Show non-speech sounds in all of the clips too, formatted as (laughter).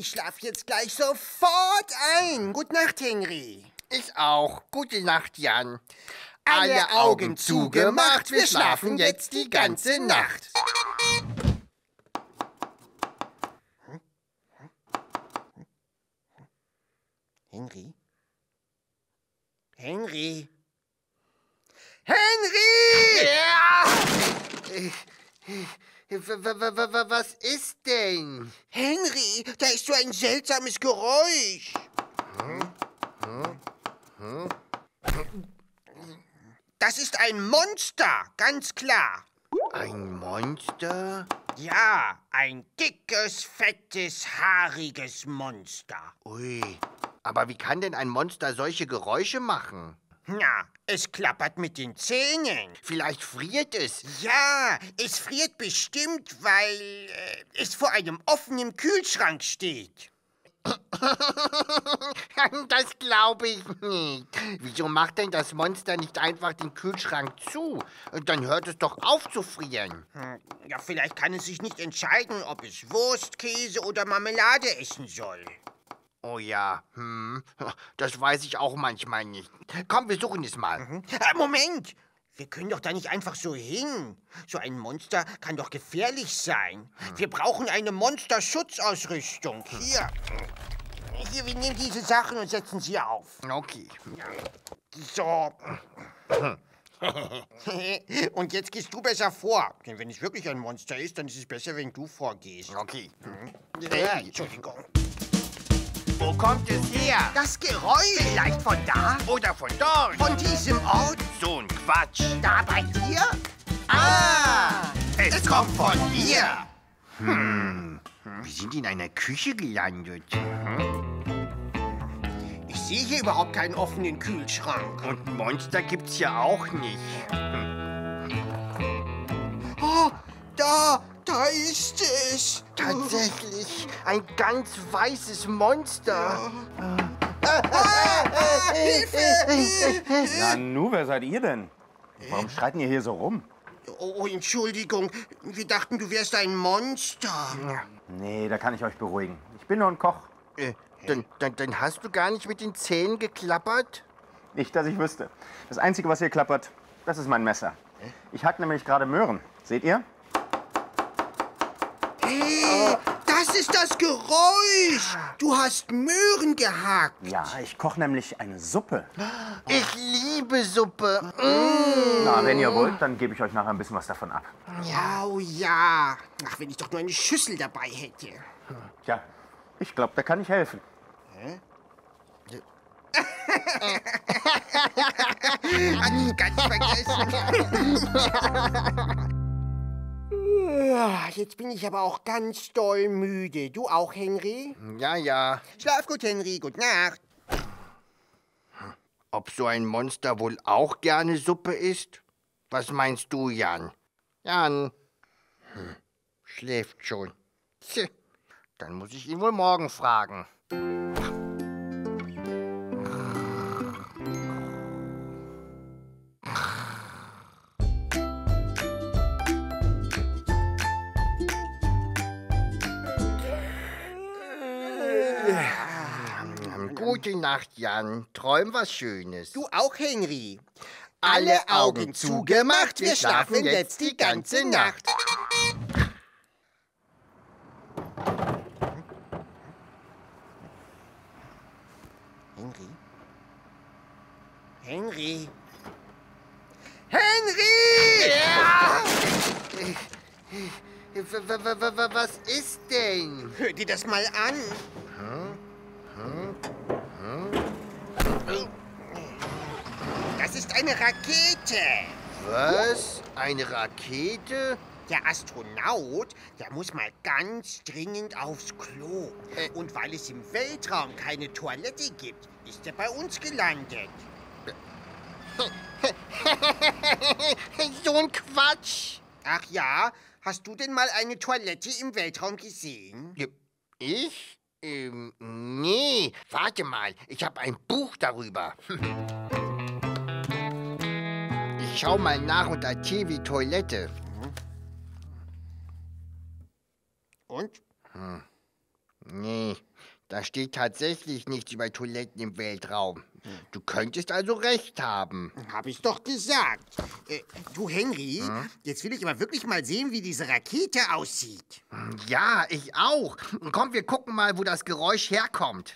ich schlafe jetzt gleich sofort ein. Gute Nacht, Henry. Ich auch. Gute Nacht, Jan. Alle Augen zugemacht, wir schlafen jetzt die ganze Nacht. Henry? Henry? Henry! Ja! Was ist denn? Henry, da ist so ein seltsames Geräusch. Das ist ein Monster, ganz klar. Ein Monster? Ja, ein dickes, fettes, haariges Monster. Ui. Aber wie kann denn ein Monster solche Geräusche machen? Na, es klappert mit den Zähnen. Vielleicht friert es. Ja, es friert bestimmt, weil äh, es vor einem offenen Kühlschrank steht. (laughs) das glaube ich nicht. Wieso macht denn das Monster nicht einfach den Kühlschrank zu? Dann hört es doch auf zu frieren. Hm, Ja, vielleicht kann es sich nicht entscheiden, ob es Wurst, Käse oder Marmelade essen soll. Oh ja, hm. Das weiß ich auch manchmal nicht. Komm, wir suchen es mal. Ah, Moment! Wir können doch da nicht einfach so hin. So ein Monster kann doch gefährlich sein. Wir brauchen eine Monsterschutzausrüstung. Hier. Hier, wir nehmen diese Sachen und setzen sie auf. Okay. So. (laughs) und jetzt gehst du besser vor. Denn wenn es wirklich ein Monster ist, dann ist es besser, wenn du vorgehst. Okay. Ja, Entschuldigung. Wo kommt es her? Das Geräusch. Vielleicht von da? Oder von dort? Von diesem Ort? So ein Quatsch. Da bei dir? Ah! Es, kommt von hier. Hm. Wir sind in einer Küche gelandet. Ich sehe hier überhaupt keinen offenen Kühlschrank. Und ein Monster gibt's hier auch nicht. Oh, da, da ist es. Tatsächlich ein ganz weißes Monster. Nanu, wer seid ihr denn? Warum schreit ihr hier so rum? Oh, oh, Entschuldigung. Wir dachten, du wärst ein Monster. Nee, da kann ich euch beruhigen. Ich bin nur ein Koch. Äh, dann, dann, dann hast du gar nicht mit den Zähnen geklappert? Nicht, dass ich wüsste. Das Einzige, was hier klappert, das ist mein Messer. Ich hack nämlich gerade Möhren. Seht ihr? Das ist das Geräusch. Du hast Möhren gehackt. Ja, ich koche nämlich eine Suppe. Ich liebe Suppe. Na, wenn ihr wollt, dann gebe ich euch nachher ein bisschen was davon ab. Ja, oh ja. Ach, wenn ich doch nur eine Schüssel dabei hätte. Tja, ich glaube, da kann ich helfen. (laughs) Ich ganz vergessen. (laughs) Ja, Jetzt bin ich aber auch ganz doll müde. Du auch, Henry? Ja, ja. Schlaf gut, Henry. Gute Nacht. Ob so ein Monster wohl auch gerne Suppe isst? Was meinst du, Jan? Jan? Hm, schläft schon. Tja, dann muss ich ihn wohl morgen fragen. Gute Nacht, Jan. Träum was Schönes. Du auch, Henry. Alle Augen zugemacht, wir schlafen jetzt die ganze Nacht. Henry? Henry? Henry! W- Was ist denn? Hör dir das mal an. Das ist eine Rakete. Was? Eine Rakete? Der Astronaut, der muss mal ganz dringend aufs Klo. Und weil es im Weltraum keine Toilette gibt, ist er bei uns gelandet. (laughs) So ein Quatsch. Ach ja, hast du denn mal eine Toilette im Weltraum gesehen? Ich? Ähm, nee. Warte mal, ich habe ein Buch darüber. (laughs) Ich schau mal nach unter T wie Toilette. Und? Nee, da steht tatsächlich nichts über Toiletten im Weltraum. Du könntest also recht haben. Hab ich doch gesagt. Äh, du, Henry, jetzt will ich aber wirklich mal sehen, wie diese Rakete aussieht. Ja, ich auch. Komm, wir gucken mal, wo das Geräusch herkommt.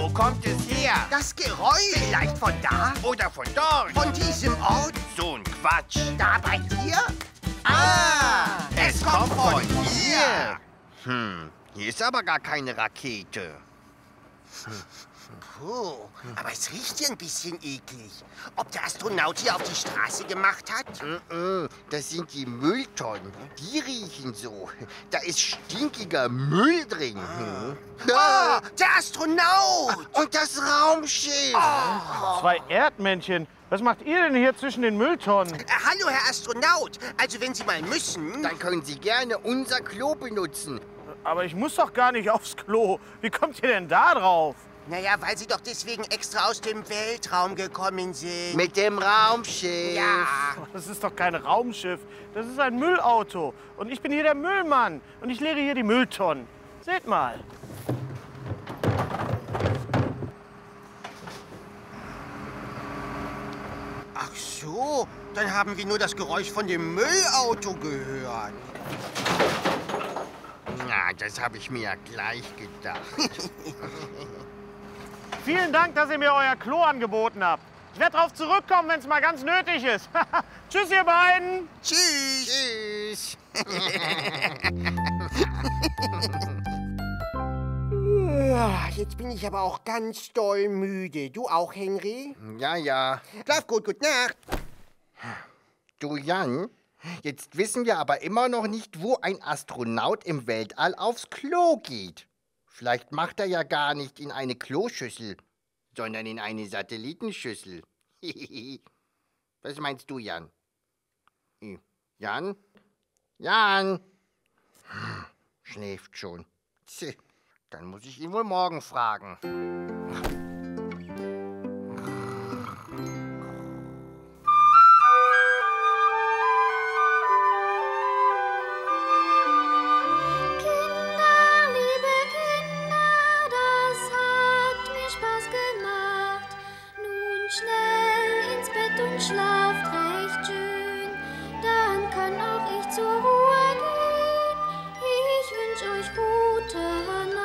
Wo kommt es her? Das Geräusch Vielleicht von da oder von dort? von diesem Ort, So ein Quatsch. da bei dir? Ah, es kommt von hier. Hm, hier ist aber gar keine Rakete. (laughs) Puh, aber es riecht hier ein bisschen eklig. Ob der Astronaut hier auf die Straße gemacht hat? Das sind die Mülltonnen. Die riechen so. Da ist stinkiger Müll drin. Hm. Ah, der Astronaut! Und das Raumschiff. Zwei Erdmännchen. Was macht ihr denn hier zwischen den Mülltonnen? Äh, hallo, Herr Astronaut. Also, wenn Sie mal müssen... Dann können Sie gerne unser Klo benutzen. Aber ich muss doch gar nicht aufs Klo. Wie kommt ihr denn da drauf? Naja, weil Sie doch deswegen extra aus dem Weltraum gekommen sind. Mit dem Raumschiff. ja. Das ist doch kein Raumschiff. Das ist ein Müllauto. Und ich bin hier der Müllmann. Und ich leere hier die Mülltonnen. Seht mal. Ach so, dann haben wir nur das Geräusch von dem Müllauto gehört. Na, das habe ich mir ja gleich gedacht. (laughs) Vielen Dank, dass ihr mir euer Klo angeboten habt. Ich werde darauf zurückkommen, wenn es mal ganz nötig ist. (laughs) Tschüss, ihr beiden. Tschüss. Tschüss. (laughs) Jetzt bin ich aber auch ganz doll müde. Du auch, Henry? Ja, ja. Schlaf gut, gute Nacht. Du, Jan, jetzt wissen wir aber immer noch nicht, wo ein Astronaut im Weltall aufs Klo geht. Vielleicht macht er ja gar nicht in eine Kloschüssel, sondern in eine Satellitenschüssel. (laughs) Was meinst du, Jan? Hm, Jan? Jan? Schläft schon. Dann muss ich ihn wohl morgen fragen. Zur Ruhe. Ich wünsch euch gute Nacht.